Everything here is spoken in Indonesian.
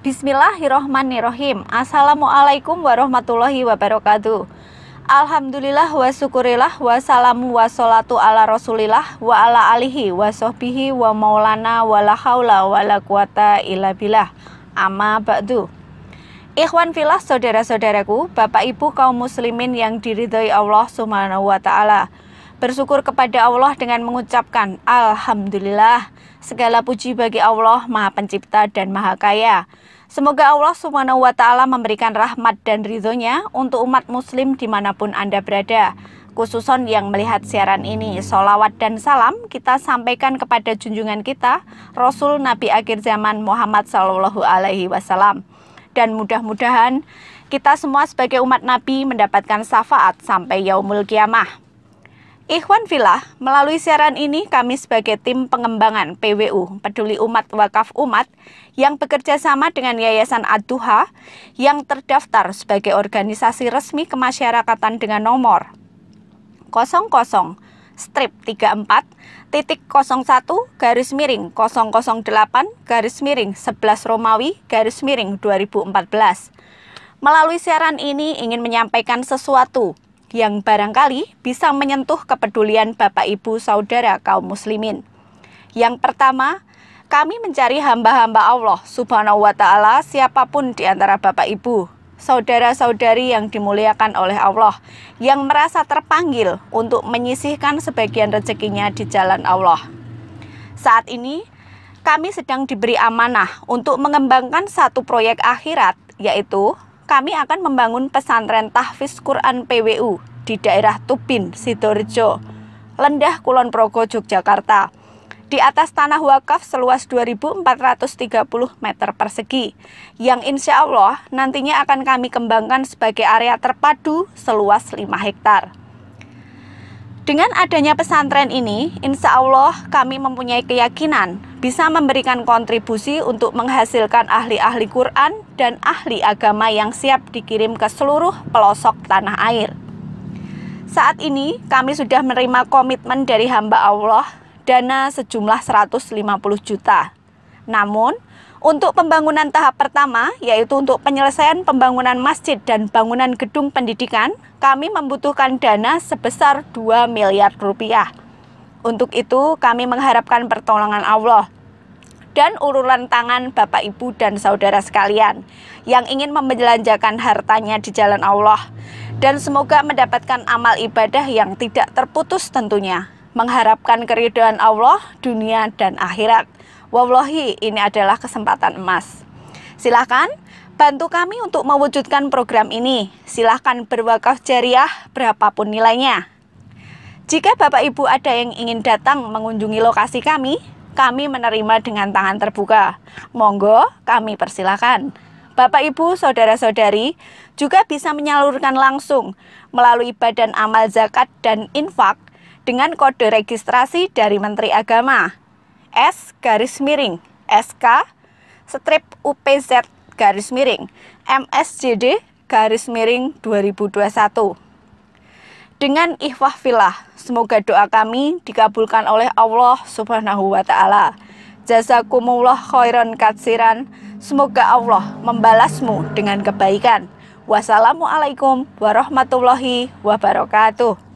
Bismillahirrohmanirrohim Assalamualaikum warahmatullahi wabarakatuh. Alhamdulillah wa syukurillah wa salamu wa salatu ala rasulillah wa ala alihi wa sohbihi wa maulana wa la hawla wa la quwata illa billah. Amma ba'du. Ikhwan filah saudara-saudaraku, Bapak Ibu kaum muslimin yang diridhoi Allah subhanahu wa ta'ala Bersyukur kepada Allah dengan mengucapkan Alhamdulillah Segala puji bagi Allah Maha Pencipta dan Maha Kaya Semoga Allah Subhanahu wa Ta'ala memberikan rahmat dan ridhonya untuk umat Muslim di mana pun Anda berada. Khususon yang melihat siaran ini, solawat dan salam kita sampaikan kepada junjungan kita, Rasul Nabi akhir zaman Muhammad Sallallahu Alaihi Wasallam. Dan mudah-mudahan kita semua sebagai umat Nabi mendapatkan syafaat sampai yaumul kiamah. Ikhwan Filah, melalui siaran ini kami sebagai tim pengembangan PWU Peduli Umat Wakaf Umat yang bekerja sama dengan Yayasan Aduha yang terdaftar sebagai organisasi resmi kemasyarakatan dengan nomor 00 strip 34 titik 01 garis miring 008 garis miring 11 Romawi garis miring 2014. Melalui siaran ini ingin menyampaikan sesuatu yang barangkali bisa menyentuh kepedulian Bapak Ibu Saudara kaum muslimin. Yang pertama, kami mencari hamba-hamba Allah Subhanahu wa taala siapa pun di antara Bapak Ibu, saudara-saudari yang dimuliakan oleh Allah yang merasa terpanggil untuk menyisihkan sebagian rezekinya di jalan Allah. Saat ini kami sedang diberi amanah untuk mengembangkan satu proyek akhirat yaitu kami akan membangun pesantren tahfiz Quran PWU di daerah Tupin, Sidoarjo, Lendah Kulon Progo, Yogyakarta di atas tanah wakaf seluas 2.430 meter persegi yang insya Allah nantinya akan kami kembangkan sebagai area terpadu seluas 5 hektar. Dengan adanya pesantren ini, insya Allah kami mempunyai keyakinan bisa memberikan kontribusi untuk menghasilkan ahli-ahli Quran dan ahli agama yang siap dikirim ke seluruh pelosok tanah air. Saat ini kami sudah menerima komitmen dari hamba Allah dana sejumlah 150 juta. Namun, untuk pembangunan tahap pertama, yaitu untuk penyelesaian pembangunan masjid dan bangunan gedung pendidikan, kami membutuhkan dana sebesar 2 miliar rupiah. Untuk itu, kami mengharapkan pertolongan Allah dan urulan tangan Bapak Ibu dan saudara sekalian yang ingin membelanjakan hartanya di jalan Allah dan semoga mendapatkan amal ibadah yang tidak terputus tentunya mengharapkan keridhaan Allah dunia dan akhirat Wallahi ini adalah kesempatan emas. Silahkan bantu kami untuk mewujudkan program ini. Silahkan berwakaf jariah berapapun nilainya. Jika Bapak Ibu ada yang ingin datang mengunjungi lokasi kami, kami menerima dengan tangan terbuka. Monggo, kami persilahkan. Bapak Ibu, saudara-saudari juga bisa menyalurkan langsung melalui Badan Amal Zakat dan Infak dengan kode registrasi dari Menteri Agama S garis miring SK strip UPZ garis miring MSJD garis miring 2021 dengan ikhwah filah semoga doa kami dikabulkan oleh Allah subhanahu wa ta'ala. Jazakumullah khairan katsiran. Semoga Allah membalasmu dengan kebaikan. Wassalamualaikum warahmatullahi wabarakatuh